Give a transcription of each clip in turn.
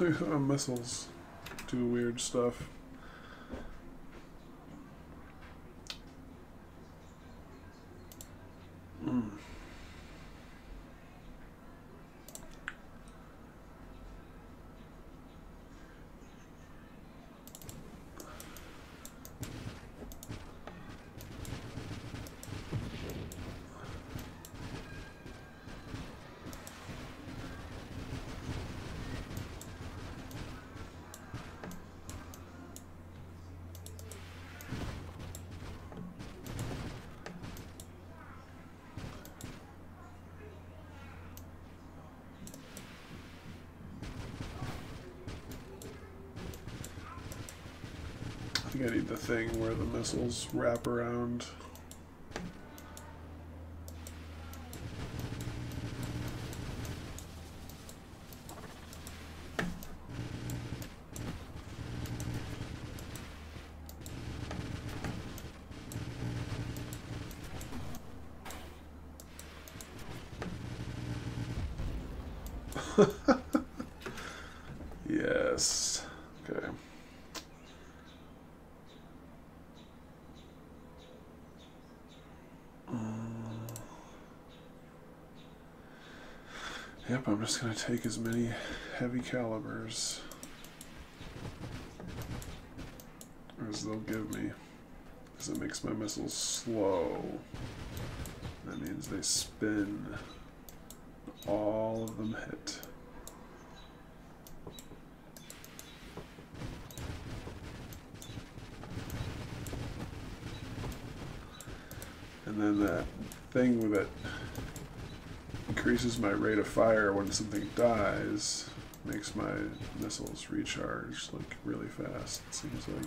missiles do weird stuff. Need the thing where the missiles wrap around. yes. Okay. I'm just going to take as many heavy calibers as they'll give me. Because it makes my missiles slow. That means they spin. All of them hit. And then that thing with that increases my rate of fire when something dies makes my missiles recharge like really fast it seems like.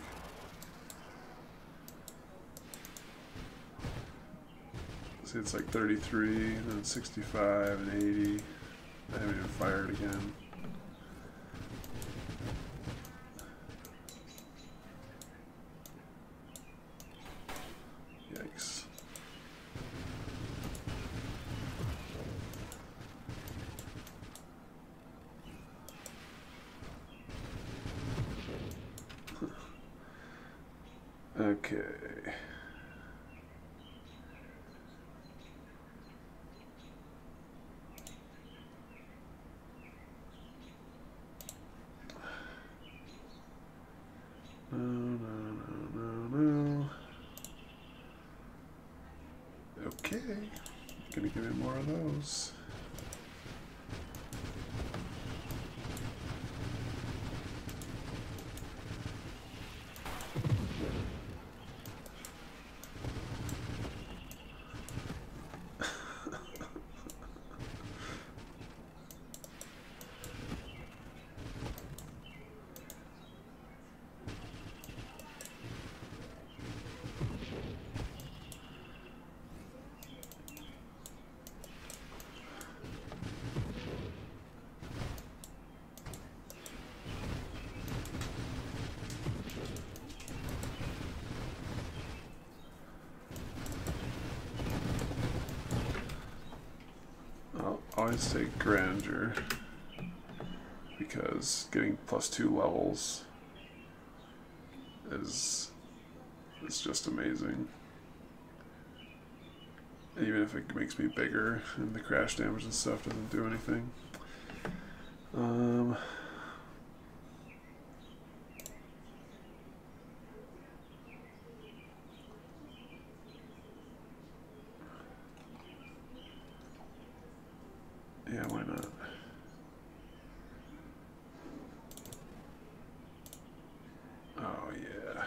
See it's like 33 and then 65 and 80 I haven't even fired again Okay. No, no, no, no, no. Okay. Gonna give it more of those. Always take grandeur because getting plus two levels is is just amazing. Even if it makes me bigger and the crash damage and stuff doesn't do anything. Um, yeah, why not? Oh yeah.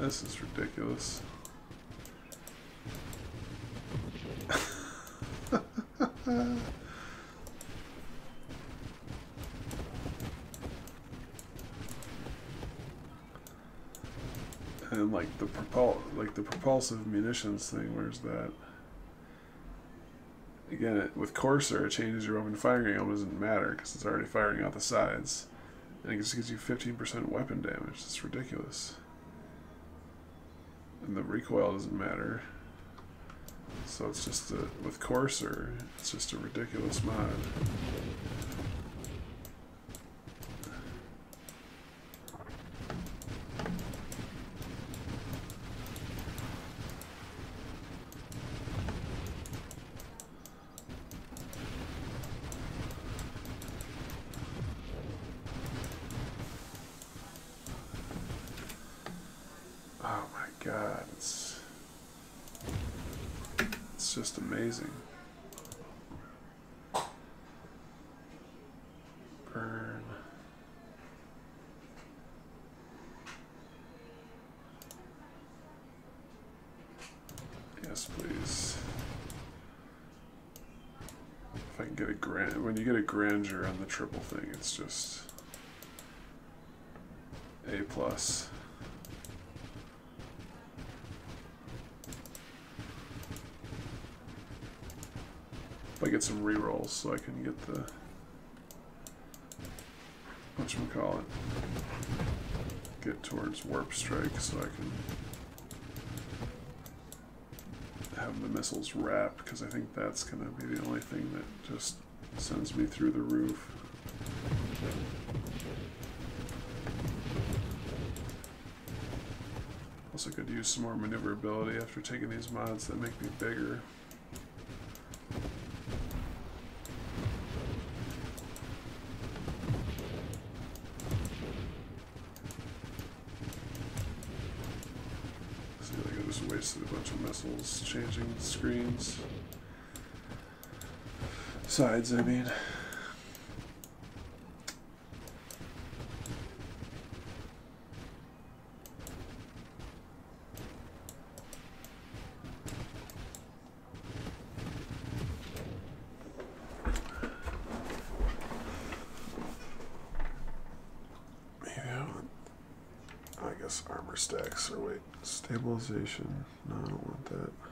This is ridiculous. and like the propul like the propulsive munitions thing, where's that? again, it, with Courser, it changes your weapon firing angle. Doesn't matter because it's already firing out the sides, and it just gives you fifteen percent weapon damage. It's ridiculous. And the recoil doesn't matter. So it's just a, with Courser, it's just a ridiculous mod. Yes, please. If I can get a grand, when you get a grandeur on the triple thing, it's just a plus. I get some rerolls so I can get the whatchamacallit get towards warp strike so I can have the missiles wrap because I think that's gonna be the only thing that just sends me through the roof. Also could use some more maneuverability after taking these mods that make me bigger. Screens. Sides, I mean. I guess armor stacks, or wait, stabilization, no I don't want that.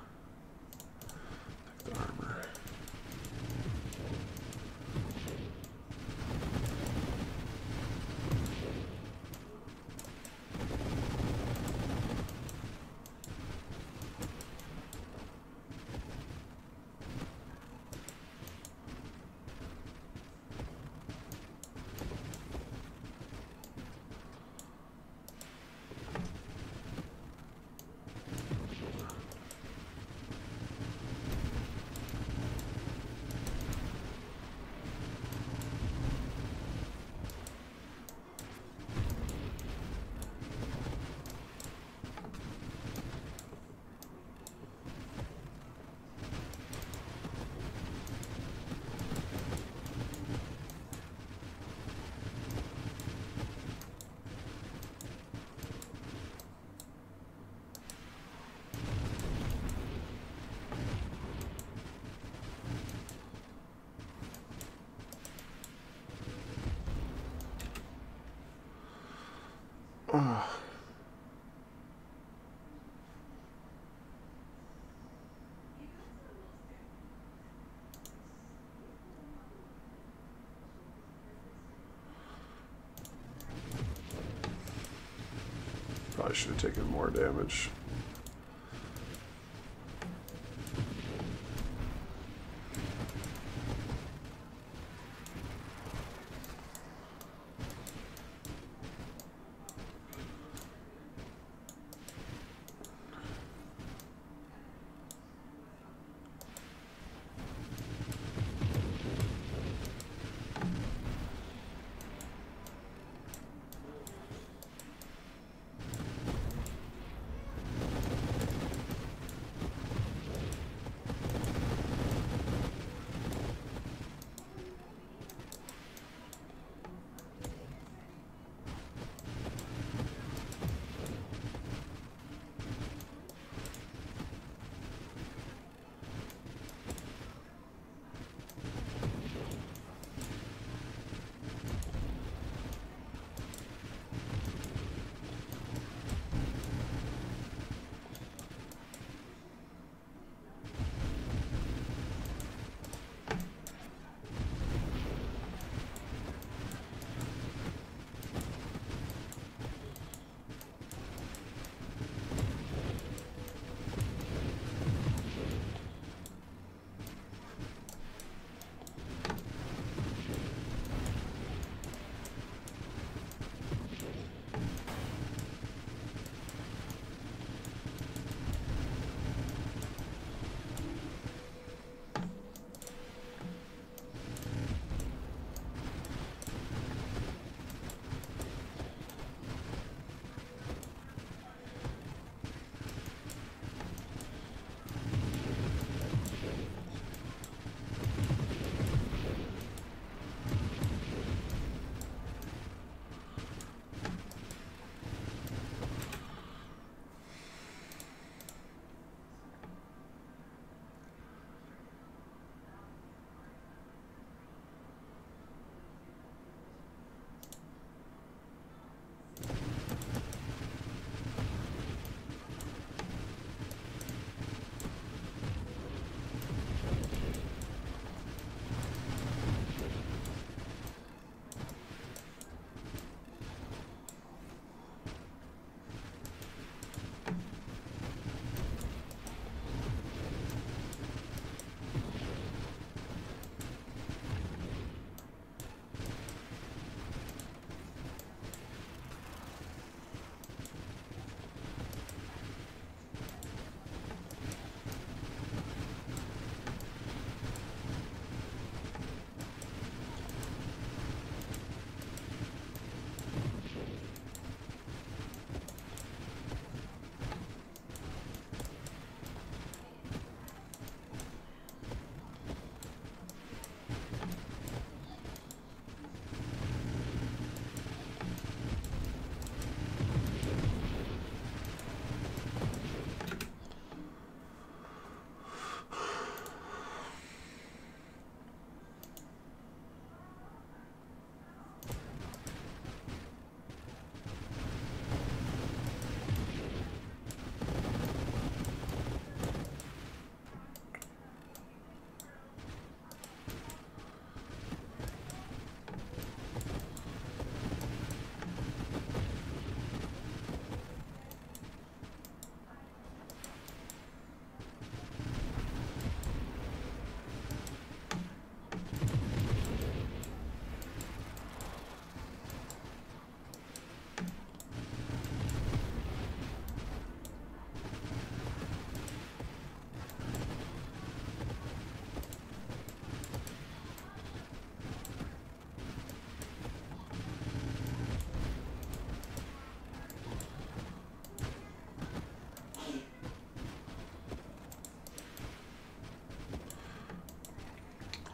Ugh. Probably should have taken more damage.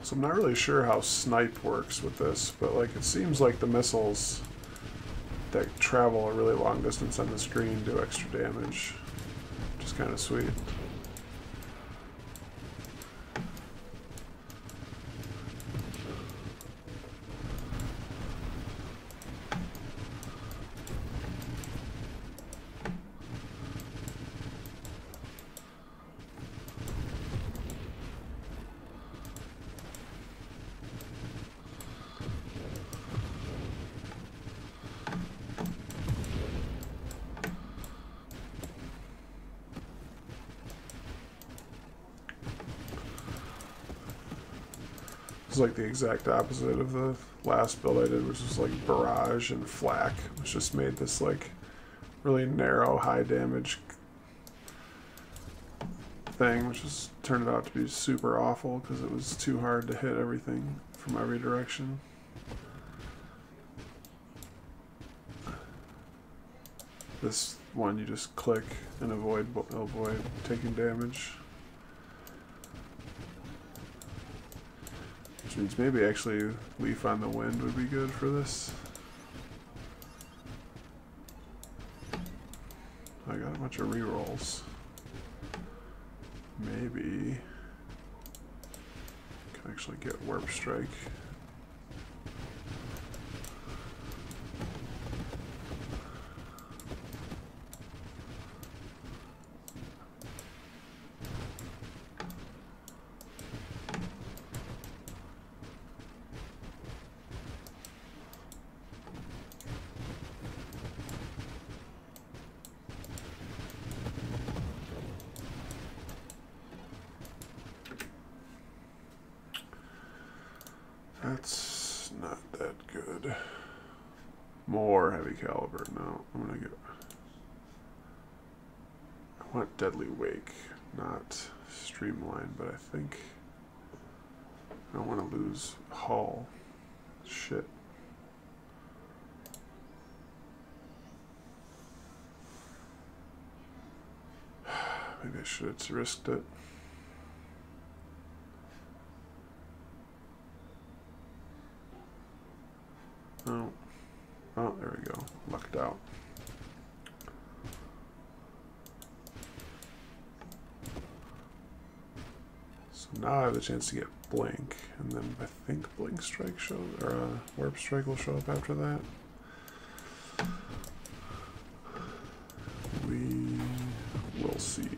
So I'm not really sure how snipe works with this, but like it seems like the missiles that travel a really long distance on the screen do extra damage, which is kind of sweet. It's like the exact opposite of the last build I did, which was like barrage and flak, which just made this like really narrow, high damage thing, which just turned out to be super awful because it was too hard to hit everything from every direction. This one you just click and avoid avoid taking damage. Maybe actually Leaf on the Wind would be good for this. I got a bunch of rerolls. Maybe can actually get Warp Strike. That's not that good. More heavy caliber. No, I'm gonna get. I want Deadly Wake, not Streamline, but I think I don't want to lose Hull. Shit. Maybe I should have risked it. Oh. Oh, there we go. Lucked out. The chance to get Blink, and then I think Blink Strike show or uh, Warp Strike will show up after that. We will see.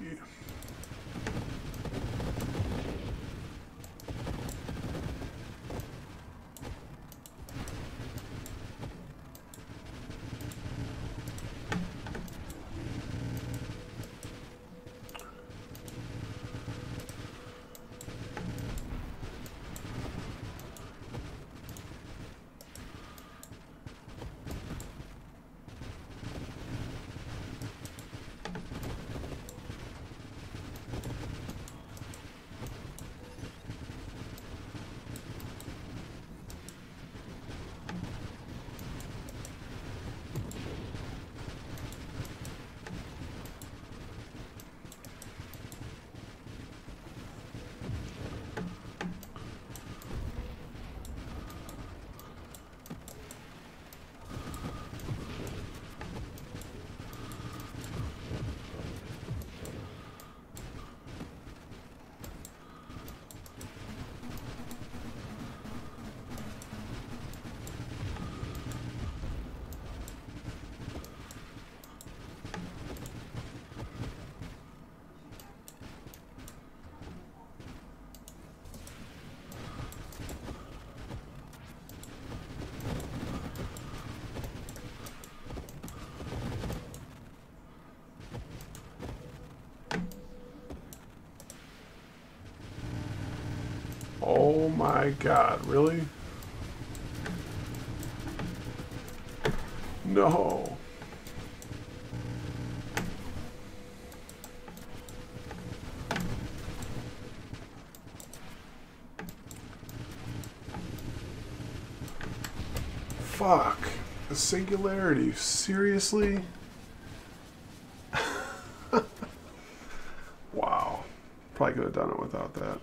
Oh my god, really? No. Fuck. The singularity. Seriously? wow. Probably could have done it without that.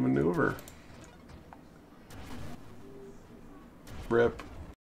Maneuver. Rip.